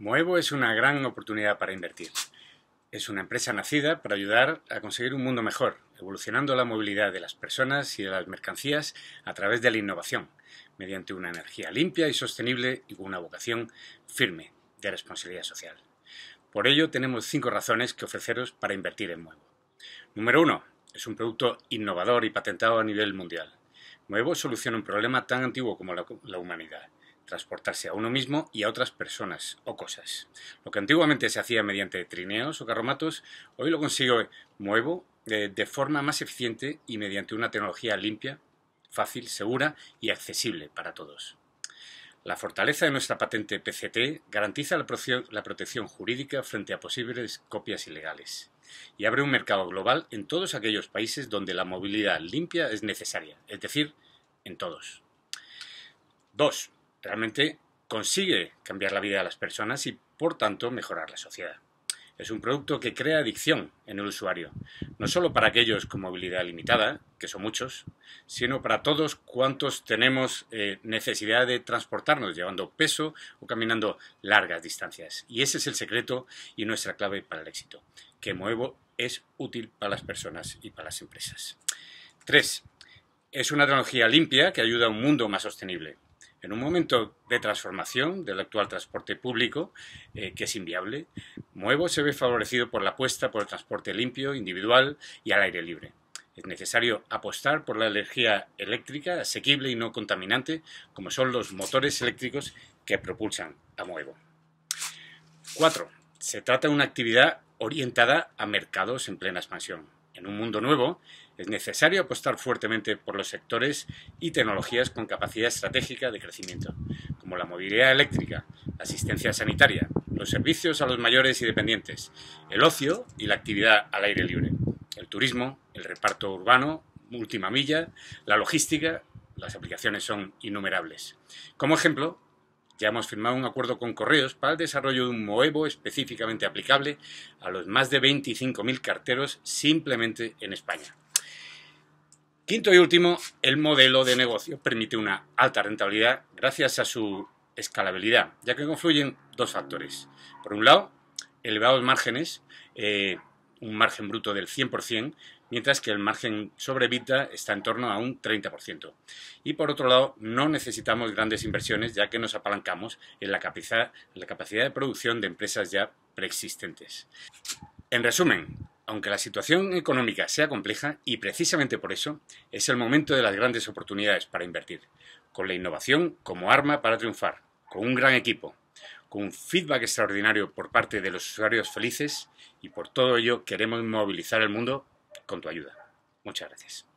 Moevo es una gran oportunidad para invertir. Es una empresa nacida para ayudar a conseguir un mundo mejor, evolucionando la movilidad de las personas y de las mercancías a través de la innovación, mediante una energía limpia y sostenible y con una vocación firme de responsabilidad social. Por ello tenemos cinco razones que ofreceros para invertir en Moevo. Número uno, es un producto innovador y patentado a nivel mundial. Moevo soluciona un problema tan antiguo como la humanidad transportarse a uno mismo y a otras personas o cosas. Lo que antiguamente se hacía mediante trineos o carromatos, hoy lo consigo Muevo de, de forma más eficiente y mediante una tecnología limpia, fácil, segura y accesible para todos. La fortaleza de nuestra patente PCT garantiza la la protección, jurídica frente a posibles copias ilegales y abre un mercado global en todos aquellos países donde la movilidad limpia es necesaria, es decir, en todos. 2 realmente consigue cambiar la vida de las personas y, por tanto, mejorar la sociedad. Es un producto que crea adicción en el usuario, no solo para aquellos con movilidad limitada, que son muchos, sino para todos cuantos tenemos eh, necesidad de transportarnos llevando peso o caminando largas distancias. Y ese es el secreto y nuestra clave para el éxito, que Muevo es útil para las personas y para las empresas. 3. Es una tecnología limpia que ayuda a un mundo más sostenible. En un momento de transformación del actual transporte público, eh, que es inviable, Muevo se ve favorecido por la apuesta por el transporte limpio, individual y al aire libre. Es necesario apostar por la energía eléctrica asequible y no contaminante, como son los motores eléctricos que propulsan a Muevo. 4. Se trata de una actividad orientada a mercados en plena expansión. En un mundo nuevo, es necesario apostar fuertemente por los sectores y tecnologías con capacidad estratégica de crecimiento, como la movilidad eléctrica, la asistencia sanitaria, los servicios a los mayores y dependientes, el ocio y la actividad al aire libre, el turismo, el reparto urbano, última milla, la logística, las aplicaciones son innumerables. Como ejemplo, ya hemos firmado un acuerdo con Correos para el desarrollo de un Moevo específicamente aplicable a los más de 25.000 carteros simplemente en España. Quinto y último, el modelo de negocio permite una alta rentabilidad gracias a su escalabilidad, ya que confluyen dos factores. Por un lado, elevados márgenes, eh, un margen bruto del 100%, mientras que el margen sobre EBITDA está en torno a un 30%. Y por otro lado, no necesitamos grandes inversiones, ya que nos apalancamos en la en la capacidad de producción de empresas ya preexistentes. En resumen, aunque la situación económica sea compleja, y precisamente por eso, es el momento de las grandes oportunidades para invertir, con la innovación como arma para triunfar, con un gran equipo, con un feedback extraordinario por parte de los usuarios felices, y por todo ello queremos movilizar el mundo con tu ayuda. Muchas gracias.